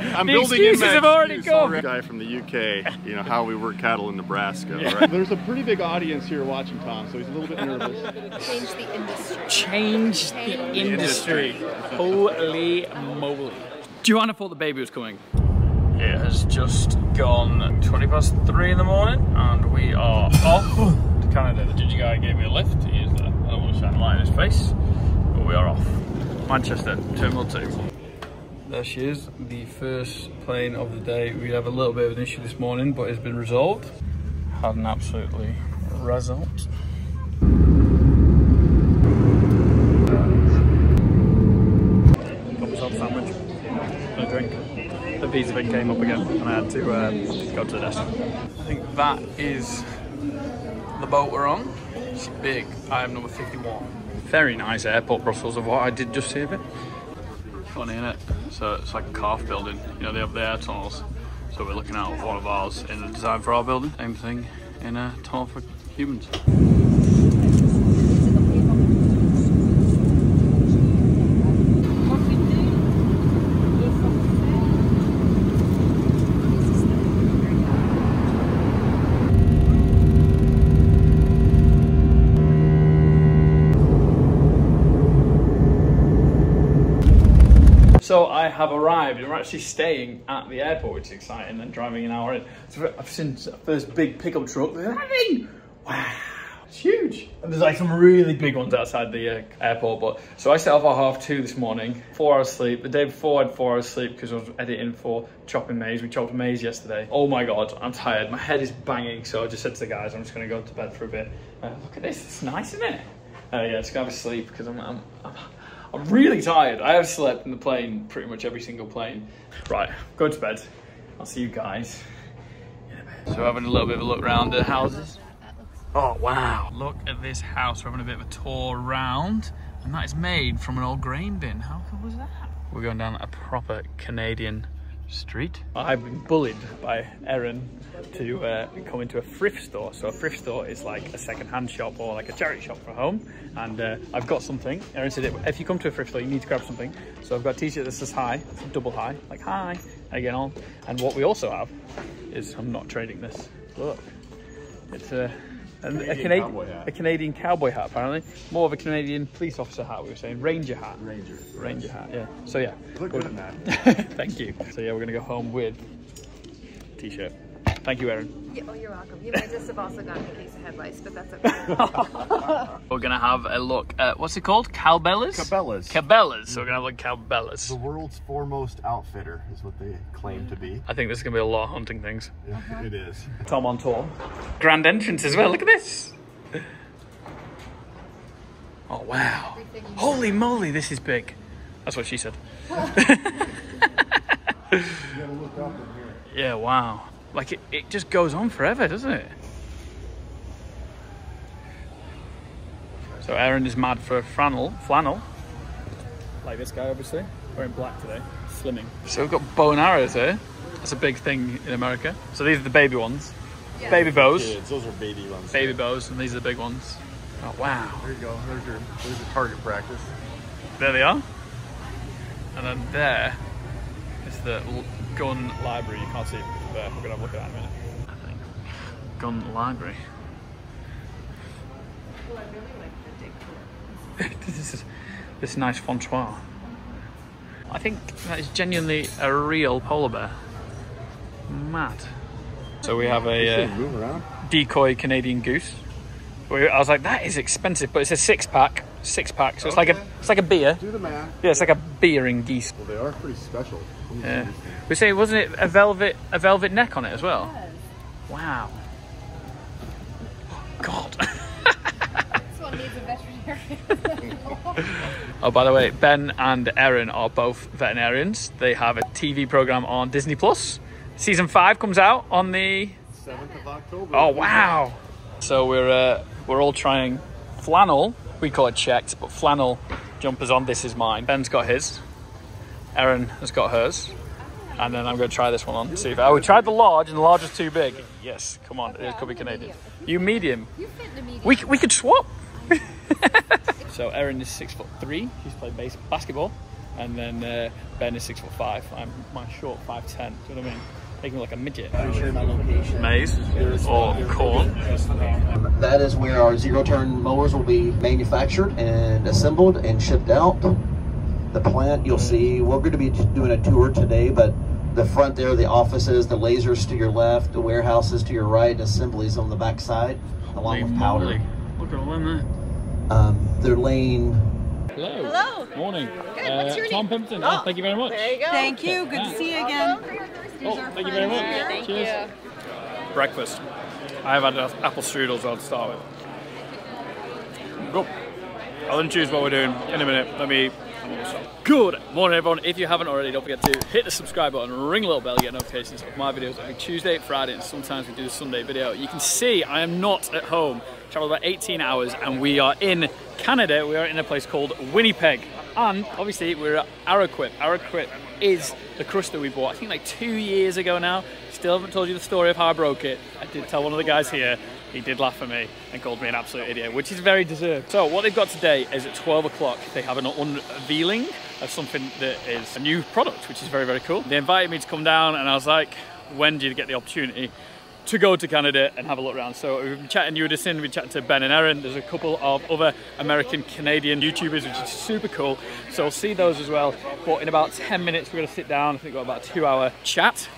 I'm the building in excuses my have already excuse gone. Guy from the UK, you know how we work cattle in Nebraska. Yeah. Right? There's a pretty big audience here watching Tom, so he's a little bit nervous. Change the industry. Change the industry. Holy moly. Joanna thought the baby was coming. It has just gone 20 past 3 in the morning and we are off to Canada. The ginger guy gave me a lift. He is there. I don't want to shine a light in his face, but we are off. Manchester, Terminal 2. There she is, the first plane of the day. We have a little bit of an issue this morning, but it's been resolved. Had an absolutely result. Got myself a sandwich and a drink. The visa thing came up again and I had to uh, go to the desk. I think that is the boat we're on. It's big. I am number 51. Very nice airport, Brussels, of what I did just see of it. Funny, isn't it? So it's like a calf building. You know, they have their tunnels. So we're looking out one of ours in the design for our building. Same thing in a tunnel for humans. So I have arrived and we're actually staying at the airport, which is exciting, and driving an hour in. So I've seen first big pickup truck. Wow, it's huge. And there's like some really big ones outside the uh, airport. But So I set off at half two this morning, four hours sleep. The day before I had four hours sleep because I was editing for Chopping Maize. We chopped maize yesterday. Oh my God, I'm tired. My head is banging. So I just said to the guys, I'm just gonna go to bed for a bit. Uh, look at this, it's nice, isn't it? Uh, yeah, just gonna have a sleep because I'm, I'm, I'm I'm really tired. I have slept in the plane, pretty much every single plane. Right, go to bed. I'll see you guys in a bit. So having a little bit of a look around the houses. Oh, wow. Look at this house. We're having a bit of a tour around. And that is made from an old grain bin. How cool was that? We're going down a proper Canadian street. I've been bullied by Erin to uh, come into a thrift store. So a thrift store is like a second-hand shop or like a charity shop for home. And uh, I've got something. Erin said, if you come to a thrift store, you need to grab something. So I've got a t-shirt that says hi, double hi, like hi, get on. And what we also have is, I'm not trading this. Look, it's a, a, a, Canadian Canadian, cowboy hat. a Canadian cowboy hat apparently. More of a Canadian police officer hat, we were saying. Ranger hat. Ranger. Ranger hat, yeah. So yeah. Look good in that. Thank you. So yeah, we're gonna go home with t-shirt. Thank you, Erin. Yeah, oh, you're welcome. You might just have also gotten a case of head lice, but that's okay. We're gonna have a look at what's it called? Cabela's. Cabela's. Cabela's. So we're gonna have like Cabela's. The world's foremost outfitter is what they claim to be. I think there's gonna be a lot of hunting things. It is. Tom on tour. Grand entrance as well. Look at this. Oh wow! Holy moly, this is big. That's what she said. Yeah, wow. Like it, it just goes on forever, doesn't it? So Erin is mad for flannel, flannel. Like this guy, obviously. Wearing black today, slimming. So we've got bow and arrows here. That's a big thing in America. So these are the baby ones. Baby bows. Kids, those are baby ones. Baby bows, and these are the big ones. Oh, wow. There you go. There's your, there's your target practice. There they are. And then there is the gun library. You can't see it because there. We're going to have a look at that in a minute. I think. Gun library. this is this nice Francois. I think that is genuinely a real polar bear. Mad. So we have a uh, decoy Canadian goose. I was like, that is expensive, but it's a six pack. Six pack, so it's like a it's like a beer. Do the math. Yeah, it's like a beer in geese. Well, they are pretty special. Let Yeah. We say, wasn't it a velvet a velvet neck on it as well? Wow. God. this one needs a veterinarian. oh, by the way, Ben and Erin are both veterinarians. They have a TV program on Disney Plus. Season five comes out on the 7th of October. Oh wow! So we're uh, we're all trying flannel. We call it checked, but flannel jumpers on. This is mine. Ben's got his. Erin has got hers, and then I'm going to try this one on. See if oh, we tried the large, and the large was too big. Yes, come on, it could be Canadian. You medium. you fit a medium. We we could swap. so Erin is six foot three. She's played base basketball. and then uh, Ben is six foot five. I'm my short five ten. Do you know what I mean? Making like a midget. Maize or corn. That is where our zero-turn mowers will be manufactured and assembled and shipped out. The plant, you'll see, we're going to be doing a tour today, but the front there, the offices, the lasers to your left, the warehouses to your right, assemblies on the back side, along with powder. Look at all them there. Um, they're laying Hello. Hello. Morning. Good. What's your Tom name? Pimpton. Oh, thank you very much. There you go. Thank you. Good to see you again. Oh, thank you very much. Thank Cheers. you. Breakfast. I have had apple strudels I'll start with. Go. I'll then choose what we're doing in a minute. Let me. Good morning, everyone. If you haven't already, don't forget to hit the subscribe button, ring the little bell, to get notifications of my videos every Tuesday, Friday, and sometimes we do the Sunday video. You can see I am not at home. Traveled about 18 hours, and we are in Canada. We are in a place called Winnipeg, and obviously we're at Arrowquip. Arrowquip is the cruster we bought. I think like two years ago now. Still haven't told you the story of how I broke it. I did tell one of the guys here. He did laugh at me and called me an absolute idiot, which is very deserved. So what they've got today is at 12 o'clock, they have an unveiling of something that is a new product, which is very, very cool. They invited me to come down and I was like, when do you get the opportunity to go to Canada and have a look around? So we've been chatting, you would have seen, we chatted to Ben and Erin. There's a couple of other American Canadian YouTubers, which is super cool. So we'll see those as well. But in about 10 minutes, we're gonna sit down. I think we've got about a two hour chat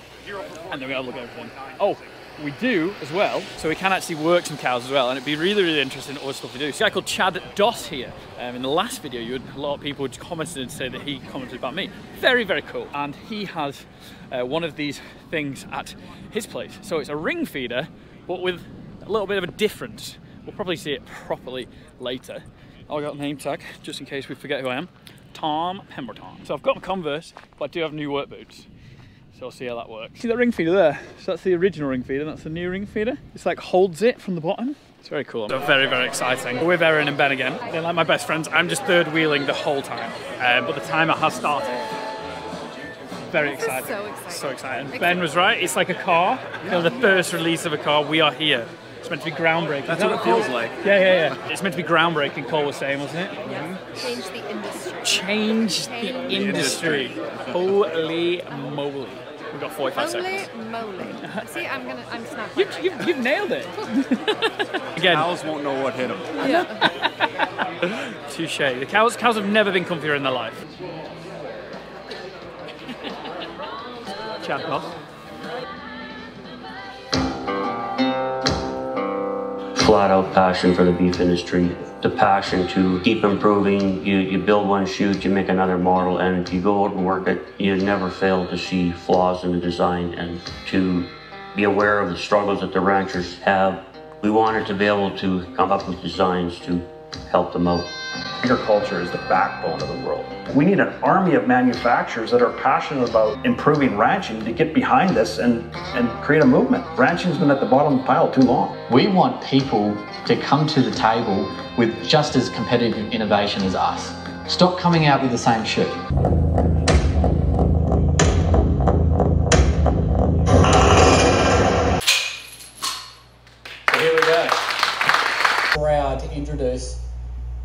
and then we're gonna look at everything. Oh, we do as well, so we can actually work some cows as well, and it'd be really, really interesting other stuff to do. This guy called Chad Doss here. Um, in the last video, you had a lot of people commented and say that he commented about me. Very, very cool. And he has uh, one of these things at his place. So it's a ring feeder, but with a little bit of a difference. We'll probably see it properly later. I got a name tag, just in case we forget who I am. Tom Pemberton. So I've got my Converse, but I do have new work boots. So I'll see how that works. See that ring feeder there? So that's the original ring feeder, that's the new ring feeder. It's like holds it from the bottom. It's very cool. So very, very exciting. We're with Erin and Ben again. They're like my best friends. I'm just third wheeling the whole time. Um, but the timer has started. Very This exciting. so exciting. So exciting. Ben was right. It's like a car. You know, the first release of a car. We are here. It's meant to be groundbreaking. That's that what it feels like. Yeah, yeah, yeah. It's meant to be groundbreaking, Cole was saying, wasn't it? Change the industry. Change the Change industry. Holy moly. We've got 45 Holy seconds. moly. See, I'm gonna, I'm just not You, quite you, right you've nailed it. Again, Cows won't know what hit them. now. Yeah. touche. The cows, cows have never been comfier in their life. Chad Doss. Flat out passion for the beef industry. The passion to keep improving. You, you build one chute, you make another model, and you go out and work it, you never fail to see flaws in the design and to be aware of the struggles that the ranchers have. We wanted to be able to come up with designs to help them out. Agriculture is the backbone of the world. We need an army of manufacturers that are passionate about improving ranching to get behind this and, and create a movement. Ranching's been at the bottom of the pile too long. We want people to come to the table with just as competitive innovation as us. Stop coming out with the same shit.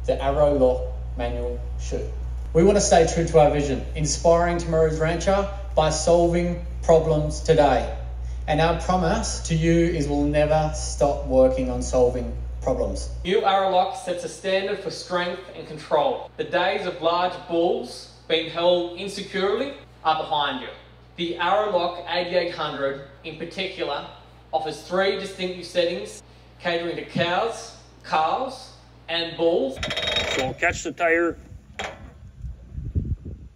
The Arrow Lock manual chute. We want to stay true to our vision, inspiring tomorrow's rancher by solving problems today. And our promise to you is we'll never stop working on solving problems. New Arrowlock sets a standard for strength and control. The days of large bulls being held insecurely are behind you. The Arrowlock 8800 in particular offers three distinctive settings catering to cows, calves, and bulls. So I'll catch the tire,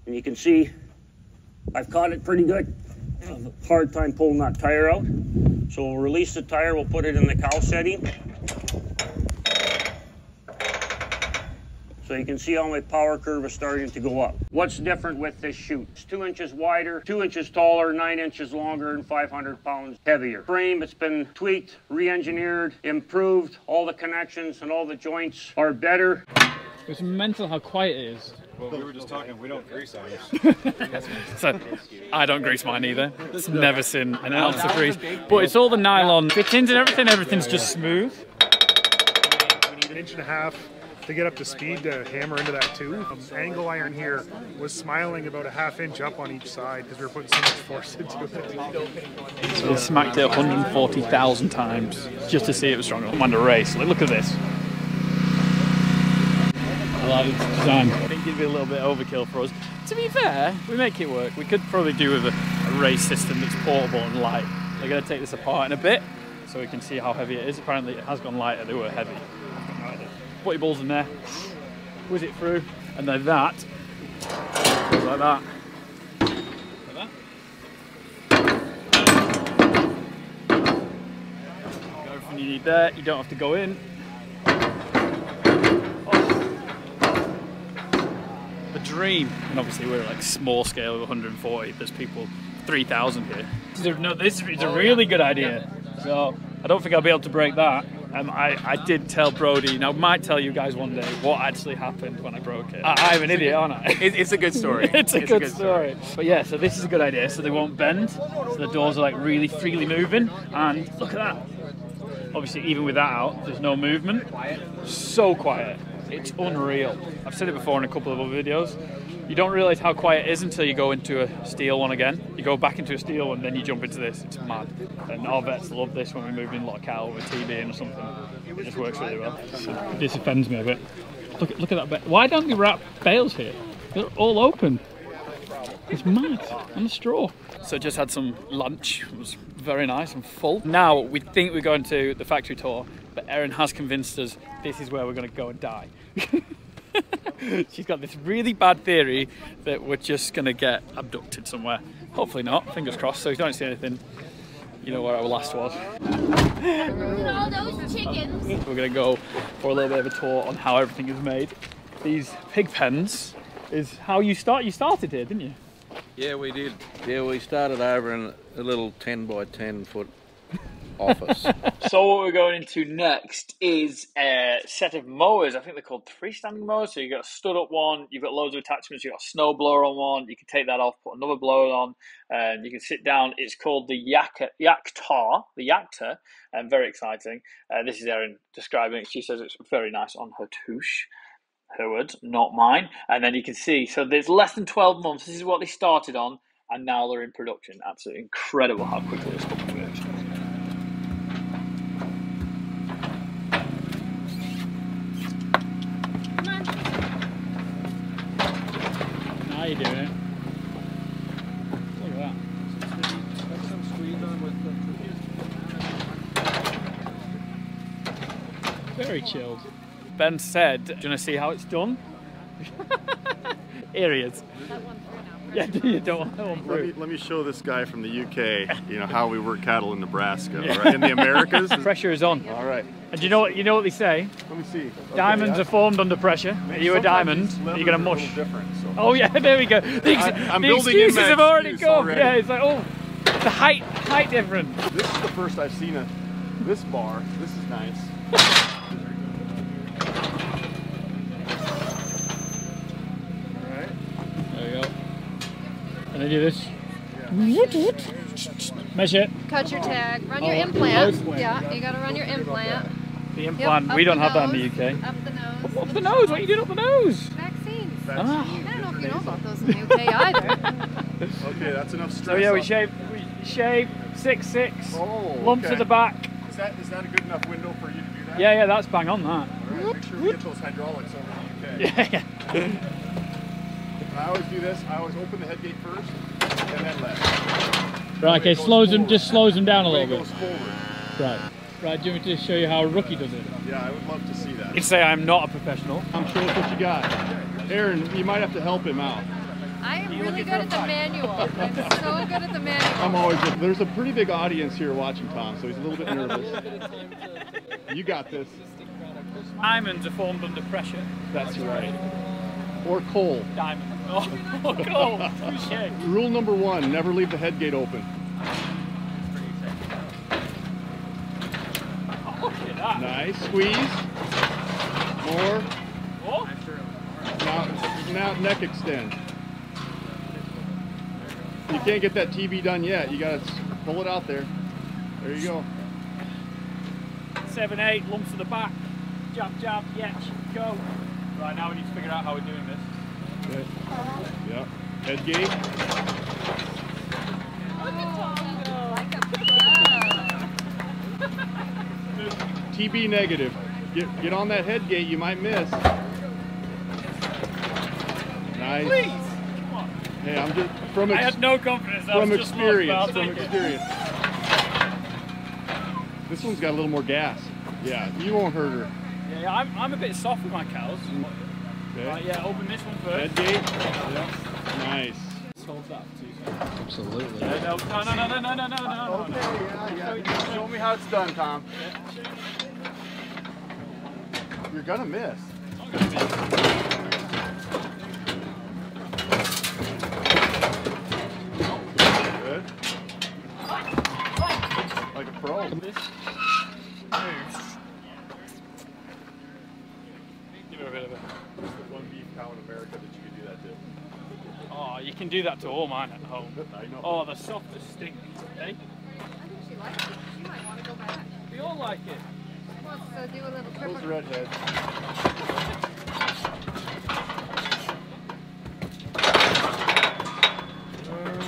and you can see I've caught it pretty good. Hard time pulling that tire out. So we'll release the tire, we'll put it in the cow setting. So you can see how my power curve is starting to go up. What's different with this chute? It's two inches wider, two inches taller, nine inches longer, and 500 pounds heavier. Frame, it's been tweaked, re-engineered, improved. All the connections and all the joints are better. It's mental how quiet it is. Well, we were just talking, we don't grease ours. So I don't grease mine either. It's never seen an ounce of grease. But it's all the nylon fittings and everything. Everything's just smooth. We need an inch and a half to get up to speed to hammer into that too. Um, angle iron here was smiling about a half inch up on each side because we were putting so much force into it. So smacked it 140,000 times just to see if it was stronger. I'm under race. Look at this. I like its design. I think it'd be a little bit overkill for us. To be fair, we make it work. We could probably do with a, a race system that's portable and light. They're going to take this apart in a bit so we can see how heavy it is. Apparently it has gone lighter. They were heavy. Put your balls in there, whiz it through, and then that, like that. Like that. Got everything you need there. You don't have to go in. Oh. The dream. And obviously we're like small scale of 140. There's people 3,000 here. No, this is a oh, really good idea. So I don't think I'll be able to break that. Um, I, I did tell Brody, now I might tell you guys one day what actually happened when I broke it. I, I'm an idiot, aren't I? It, it's a good story. it's a good, story. But yeah, so this is a good idea. So they won't bend. So the doors are like really freely moving. And look at that. Obviously, even with that out, there's no movement. So quiet. It's unreal. I've said it before in a couple of other videos. You don't realise how quiet it is until you go into a steel one again. You go back into a steel one, then you jump into this. It's mad. And our vets love this when we move in like cattle with TB or something. It just works really well. This offends me a bit. Look, at- look at that. Ba- Why don't we wrap bales here? They're all open. It's mad. And the straw. So just had some lunch. It was very nice and full. Now we think we're going to the factory tour, but Erin has convinced us this is where we're going to go and die. She's got this really bad theory that we're just going to get abducted somewhere. Hopefully not. Fingers crossed. So if you don't see anything, you know where our last was. all those chickens. We're going to go for a little bit of a tour on how everything is made. These pig pens is how you start. You started here, didn't you? Yeah, we did. Yeah, we started over in a little 10 by 10 foot office. So what we're going into next is a set of mowers. I think they're called freestanding mowers. So you've got a stood up one, you've got loads of attachments, you've got a snow blower on one, you can take that off, put another blower on, and you can sit down. It's called the Yak Yaktar, the Yakta, and very exciting. Uh, this is Erin describing it. She says it's very nice on her touche. Her words, not mine. And then you can see, so there's less than 12 months. This is what they started on, and now they're in production. Absolutely incredible how quickly stuff works. Now you're doing it. Look at that. Very chilled. Ben said, Do you want to see how it's done? Here he is. Yeah, do you don't want Let me, let me show this guy from the UK, you know, how we work cattle in Nebraska, right? In the Americas. Pressure is on. All right. And you know what you know what they say? Let me see. Okay, Diamonds yeah. are formed under pressure. Are you a diamond? these You're gonna are a little mush. different, so- Oh yeah, there we go. The, ex- I- I'm the building in excuses my have already excuse come. already. Yeah, it's like oh, the height height difference. This is the first I've seen a this bar. This is nice. Alright. There you go. And then do this. Measure it. Cut your tag. Run your Oh, implant. nose. Yeah, you gotta run your implant. The implant. up we don't the have that in the UK. Up the nose. Up the nose. What are you doing up the nose? Vaccines. Ah. I don't know if you know about those in the UK either. Okay, that's enough stress. So yeah, we on- shave we shave six six Oh, lumps okay. at the back. Is that is that a good enough window for you to do that? Yeah, yeah, that's bang on that. All right, make sure we get those hydraulics over to the UK. Yeah, yeah. I always do this. I always open the head gate first, and then left. Right, okay, It goes slows them, just slows them down a little bit. Right. Right, do you want me to show you how a rookie does it? Yeah, I would love to see that. You'd say I'm not a professional. I'm sure that's what you got. Erin, you might have to help him out. I am really good at the manual. I'm so good at the manual. I'm always. There's a pretty big audience here watching Tom, so he's a little bit nervous. you got this. Diamonds are formed under pressure. That's right. Or coal. Diamond. Oh, oh cool. Touche. Rule number one: never leave the head gate open. Oh, look at that. Nice. Squeeze. More. Now, now neck extend. You can't get that TV done yet. You gotta pull it out there. There you go. seven, eight lumps at the back. jab, jab, yeah, go. Right, now we need to figure out how we're doing this. Okay. Yep. Head gate. TB negative. Get, get on that head gate, you might miss. Nice. Hey, I'm just from I had no confidence. I from was experience. lost, From I'll take it. experience. This one's got a little more gas. Yeah, you won't hurt her. Yeah, yeah, I'm, I'm a bit soft with my cows. Mm. Okay. Right, yeah, open this one first. Head gate. Yep. Nice. Hold that for two. Absolutely. No, no, no, no, no, no, no, no, no, no. yeah, yeah. Show me how it's done, Tom. You're gonna miss. Good. Like a pro. This moves. Give it a bit of a. One beef cow in America that you can do that to. Oh, you can do that to all mine at home. I know. Oh, the softest stink, eh? I think she likes it. She might want to go back. We all like it. Wants to do a little trip. Those redheads.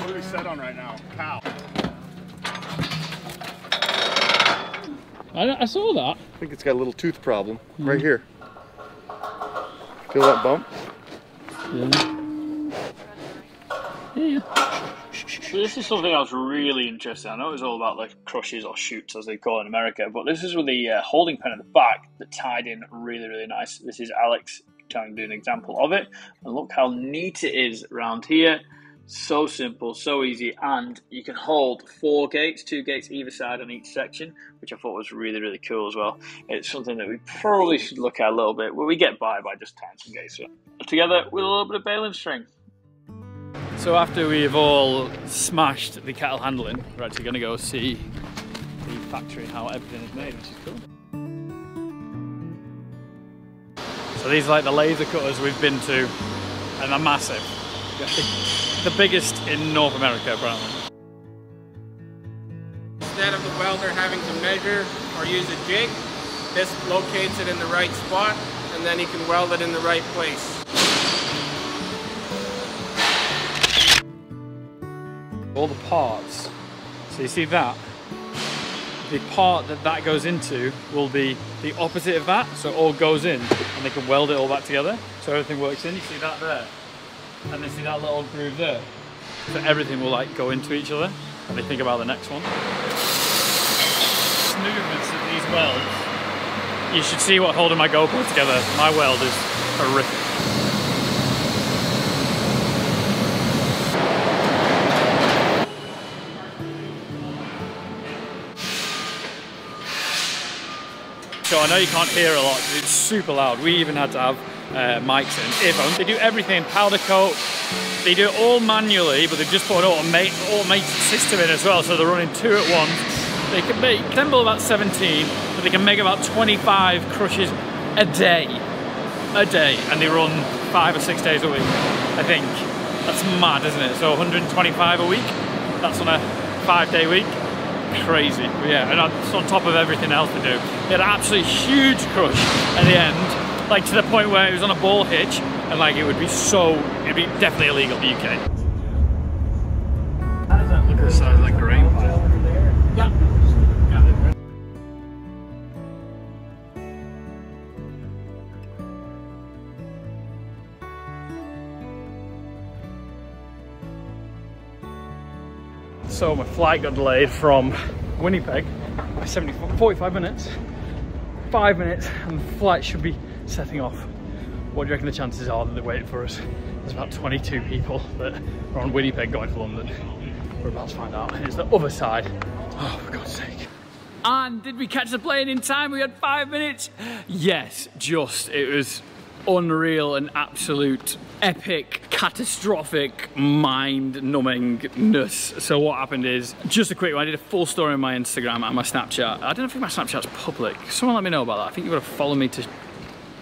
What are we set on right now? Cow. I, I saw that. I think it's got a little tooth problem right here. Feel that bump? So this is something I was really interested in. I know it was all about like crushes or shoots as they call it in America, but this is with the uh, holding pen at the back that tied in really, really nice. This is Alex trying to do an example of it. And look how neat it is around here. So simple, so easy, and you can hold four gates, two gates either side on each section, which I thought was really, really cool as well. It's something that we probably should look at a little bit. Well, we get by by just tying some gates together with a little bit of baling string. So after we've all smashed the cattle handling, we're actually going to go see the factory and how everything is made, which is cool. So these are like the laser cutters we've been to, and they're massive. The biggest in North America, apparently. Instead of the welder having to measure or use a jig, this locates it in the right spot and then he can weld it in the right place. all the parts. So you see that? The part that that goes into will be the opposite of that, so it all goes in and they can weld it all back together. So everything works in, you see that there? And they see that little groove there? So everything will like go into each other and they think about the next one. Movements of these welds. You should see what holding my GoPro together. My weld is horrific. So I know you can't hear a lot it's super loud. We even had to have uh, mics in, earphones. They do everything, powder coat. They do it all manually, but they've just put an automate, automated system in as well, so they're running two at once. They can make, assemble about 17, but they can make about 25 crushes a day. A day, and they run five or six days a week, I think. That's mad, isn't it? So 125 a week, that's on a five day week crazy. Yeah, and on, on top of everything else they do. They had an absolutely huge crush at the end, like to the point where it was on a ball hitch, and like it would be so, it'd be definitely illegal in the UK. Look at the size of that grain. Yeah. So my flight got delayed from Winnipeg by 70, 45 minutes. Five minutes and the flight should be setting off. What do you reckon the chances are that they're waiting for us? There's about 22 people that are on Winnipeg going to London. We're about to find out. It's the other side. Oh, for God's sake. And did we catch the plane in time? We had five minutes. Yes, just. It was unreal and absolute epic, catastrophic, mind-numbingness. So what happened is, just a quick one, I did a full story on my Instagram and my Snapchat. I don't if my Snapchat's public. Someone let me know about that. I think you've got to follow me to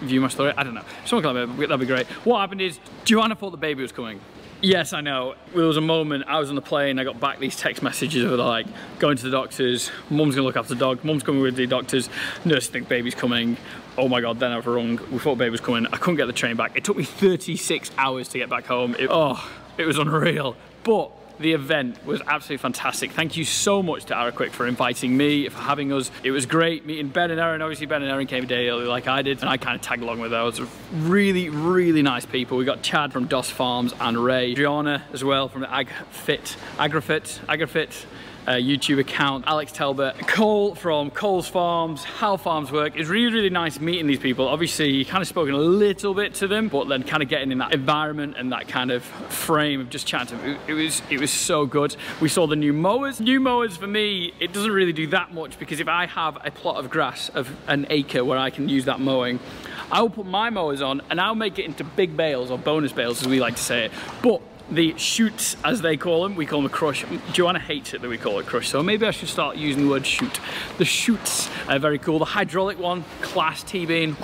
view my story. I don't know. Someone can. That'd be great. What happened is, Joanna thought the baby was coming. Yes, I know. There was a moment I was on the plane, I got back these text messages of like, going to the doctors, mum's gonna look after the dog, mum's coming with the doctors, nurse think baby's coming. Oh my God, then I've wrong. we thought baby was coming. I couldn't get the train back. It took me 36 hours to get back home. It, oh, it was unreal. But the event was absolutely fantastic. Thank you so much to Arrowquip for inviting me, for having us. It was great meeting Ben and Erin. Obviously, Ben and Erin came a day early like I did, and I kind of tagged along with those. Really, really nice people. We got Chad from Doss Farms and Ray. Adriana as well from AgFit, AgraFit, AgraFit uh, YouTube account, Alex Talbot, Cole from Cole's Farms, How Farms Work. It's really, really nice meeting these people. Obviously, you kind of spoken a little bit to them, but then kind of getting in that environment and that kind of frame of just chatting. It, it was, it was so good. We saw the new mowers. New mowers for me, it doesn't really do that much because if I have a plot of grass of an acre where I can use that mowing, I'll put my mowers on and I'll make it into big bales or bonus bales as we like to say it. But the shoots, as they call them. We call them a crush. Joanna hates it that we call it crush, so maybe I should start using the word shoot. The shoots are very cool. The hydraulic one, class T-beam,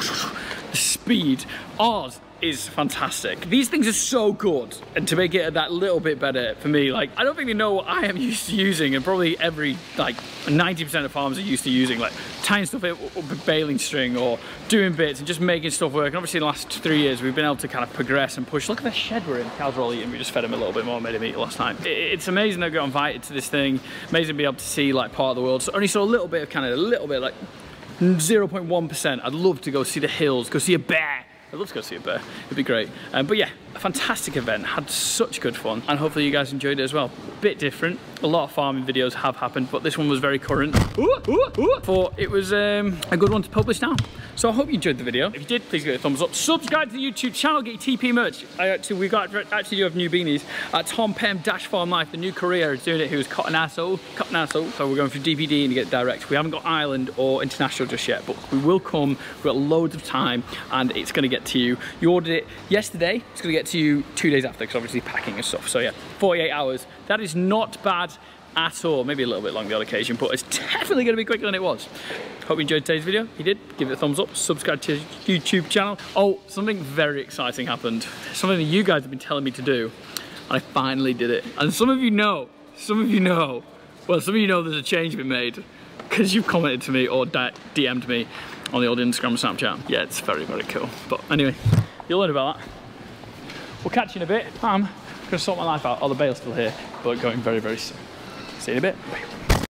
the speed. Ours is fantastic. These things are so good, and to make it that little bit better for me, like, I don't think they know what I am used to using, and probably every, like, 90% of farms are used to using, like, tying stuff with baling string or doing bits and just making stuff work. And obviously the last three years, we've been able to kind of progress and push. Look at the shed we're in. Cows are all eating. We just fed them a little bit more, made them eat last time. It's amazing they got invited to this thing. Amazing to be able to see, like, part of the world. So only saw a little bit of Canada, a little bit, like, 0.1%. I'd love to go see the hills, go see a bear, I'd love to go see a bear. It'd be great. Um, but yeah, fantastic event. Had such good fun. And hopefully you guys enjoyed it as well. Bit different. A lot of farming videos have happened, but this one was very current. Ooh, ooh, ooh. Thought it was um, a good one to publish now. So I hope you enjoyed the video. If you did, please give it a thumbs up. Subscribe to the YouTube channel, get your TP merch. I actually, we got actually do have new beanies. Uh, Tom Pem Dash Farm Life, the new career is doing it. Was Cotton Asshole, Cotton Asshole. So we're going for DPD and get direct. We haven't got Ireland or international just yet, but we will come. We've got loads of time and it's going to get to you. You ordered it yesterday. It's going to get to you two days after because obviously packing and stuff. So yeah, 48 hours. That is not bad at all. Maybe a little bit long the occasion, but it's definitely going to be quicker than it was. Hope you enjoyed today's video. If you did, give it a thumbs up, subscribe to YouTube channel. Oh, something very exciting happened. Something that you guys have been telling me to do, and I finally did it. And some of you know, some of you know, well, some of you know there's a change been made because you've commented to me or DM'd me on the old Instagram Snapchat. Yeah, it's very, very cool. But anyway, you'll learn about that. We'll catch you in a bit. I'm gonna sort my life out. Oh, the bale's still here, but going very, very soon. See you in a bit. Bye.